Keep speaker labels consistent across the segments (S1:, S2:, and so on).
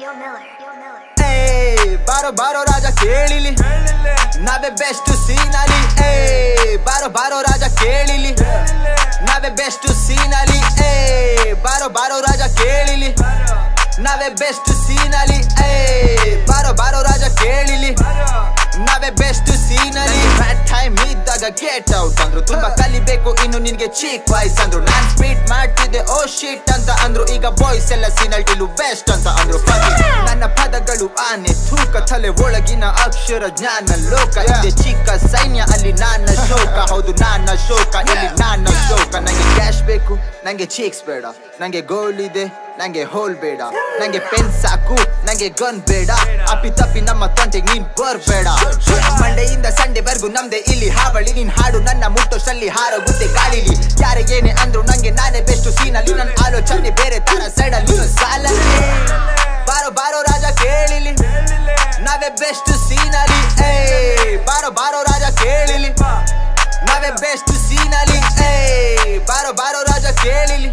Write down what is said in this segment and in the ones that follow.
S1: ಏ ಬಾರೋ ಬಾರೋ ರಾಜ ಕೇಳಿಲಿ ನಾವೇ ಬೆಸ್ಟ್ ಸೀನಲಿ ಏ ಬಾರೋ ಬಾರೋ ರಾಜ ಕೇಳಿಲಿ ನಾವೇ ಬೆಸ್ಟ್ ಸೀನಲಿ ಏ ಬಾರೋ ಬಾರೋ ರಾಜ ಕೇಳಿಲಿ ನಾವೇ ಬೆಸ್ಟ್ ಸೀನಲಿ ಏ ಬಾರೋ ಬಾರೋ ರಾಜ ಕೇಳಿಲಿ ನಾವೇ ಬೆಸ್ಟ್ ಸೀನಲಿ ಟೈಮ್ ಟೈಮ್ ಇದ್ದಾಗ ಗೇಟ್ ಔಟ್ ಅಂದ್ರು ತುಂಬಾ ಕಲಿಬೇಕು ಇನ್ನು ನಿನ್ಗೆ ಚೀಕ್ ವಾಯ್ಸ್ ಅಂದ್ರು ನಾನ್ ಸ್ಪೀಡ್ ಮಾಡ್ತಿದ್ದೆ ಓ ಶೀಟ್ ಅಂತ ಅಂದ್ರು ಈಗ ಬಾಯ್ಸ್ ಎಲ್ಲ ಸೀನಲ್ಟಿಲು ಬೆಸ್ಟ್ ಅಂತ ಅಂದ್ರು ನನ್ನ ಪದಗಳು ಆನೆ ತೂಕ ತಲೆ ಒಳಗಿನ ಅಕ್ಷರ ಜ್ಞಾನ ಲೋಕ. ಇದೆ ಚಿಕ್ಕ ಹೌದು ನಾನ ಶೋಕ. ಇಲ್ಲಿ ನಾನ ಶೋಕ? ನಂಗೆ ಕ್ಯಾಶ್ ಬೇಕು ನಂಗೆ ಚೀಕ್ಸ್ ಬೇಡ. ನಂಗೆ ಗೋಲ್ ಇದೆ ನಂಗೆ ಹೋಲ್ ಬೇಡ. ನಂಗೆ ಪೆನ್ ಸಾಕು ನಂಗೆ ಗನ್ ಬೇಡ. ಅಪ್ಪಿ ತಪ್ಪಿ ನಮ್ಮ ತೊಂಟೆಗೆ ನೀನ್ ಬರ್ಬೇಡ. ಮಂಡೆಯಿಂದ ಸಂಡೆ ಬರ್ಗು ನಮ್ದೆ ಇಲ್ಲಿ ಹಾವಳಿ. ನೀನ್ ಹಾಡು ನನ್ನ ಮುಟ್ಟೋಷ್ಟಲ್ಲಿ ಹಾರೋಗುತ್ತೆ ಗಾಳಿಲಿ ಯಾರೇ ಏನೇ ಅಂದ್ರು ನಂಗೆ ನಾನೇ ಬೆಸ್ಟ್ ಸೀನಲ್ಲಿ ನನ್ನ ಆಲೋಚನೆ ಬೇರೆ ತರ ಅಲ್ಲಿ. ಸಾಲ ಬಾರೋ ಬಾರೋ ರಾಜ ಕೇಳಿಲಿ. ನಾವೇ ಬೆಸ್ಟ್ ಸೀನ್ ಏ ಬಾರೋ ಬಾರೋ ಬೆಸ್ಟ್ ಸೀನಲಿ ಏಯ್ ಬಾರೋ ಬಾರೋ ರಾಜ ಕೇಳಿಲಿ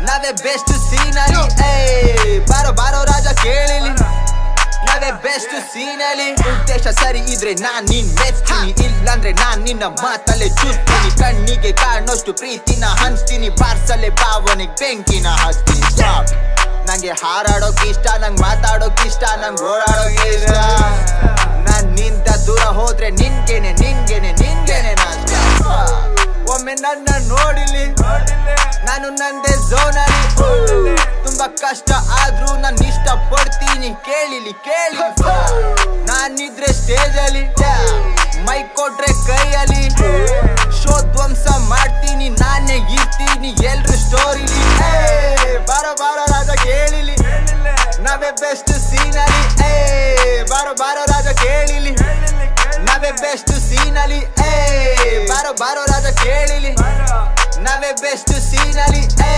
S1: ನಾವೇ ಬೆಸ್ಟ್ ಸೀನಲಿ ಏಯ್ ಬಾರೋ ಬಾರೋ ರಾಜ ಕೇಳಿಲಿ ನಾವೇ ಬೆಸ್ಟ್ ಸೀನಲಿ ಉದ್ದೇಶ ಸರಿ ಇದ್ರೆ ನಾನ್ ನಿನ್ ಮೆಚ್ತೀನಿ ಇಲ್ಲಾಂದ್ರೆ ನಾನ್ ನಿನ್ನ ಮಾತಲ್ಲೇ ಚುತ್ತೀನಿ ಕಣ್ಣಿಗೆ ಕಾಣೋಷ್ಟು ಪ್ರೀತಿನ ಹಂಚ್ತೀನಿ ಬಾರ್ಸಲೆ ಭಾವನೆಗ್ ಬೆಂಕಿನ ಹಚ್ತೀನಿ. ನಂಗೆ ಹಾರಾಡೋಕ್ ಇಷ್ಟ ನಂಗೆ ಮಾತಾಡೋಕ್ ಇಷ್ಟ ನಂಗೆ ಓಡಾಡೋಕ್ ಇಷ್ಟ ನನ್ನ ನೋಡಿಲಿ. ನಾನು ನಂದೇ ಝೋನಲ್ಲಿ. ತುಂಬಾ ಕಷ್ಟ ಆದ್ರೂ ನಾನು ಇಷ್ಟ ಪಡ್ತೀನಿ ಕೇಳಿಲಿ, ಕೇಳಿ. ನಾನಿದ್ರೆ ಸ್ಟೇಜ್ ಅಲ್ಲಿ ಮೈ ಕೊಟ್ರೆ ಕೈಯಲ್ಲಿ. ಶೋ ಧ್ವಂಸ ಮಾಡ್ತೀನಿ, ನಾನೇ ಇರ್ತೀನಿ ಎಲ್ರು ಸ್ಟೋರಿ ಬಾರೋ ಬಾರೋ ರಾಜ ಕೇಳಿಲಿ. ನಾವೇ ಬೆಸ್ಟ್ ಸೀನರಿ ಏ ಬಾರೋ ಬಾರೋ ನಾವೇ ಬೆಸ್ಟ್ ಸೀನಲ್ಲಿ ಏ ಬಾರೋ ಬಾರೋ ರಾಜ ಕೇಳಿಲಿ. ನಾವೇ ಬೆಸ್ಟ್ ಸೀನಲ್ಲಿ ಏ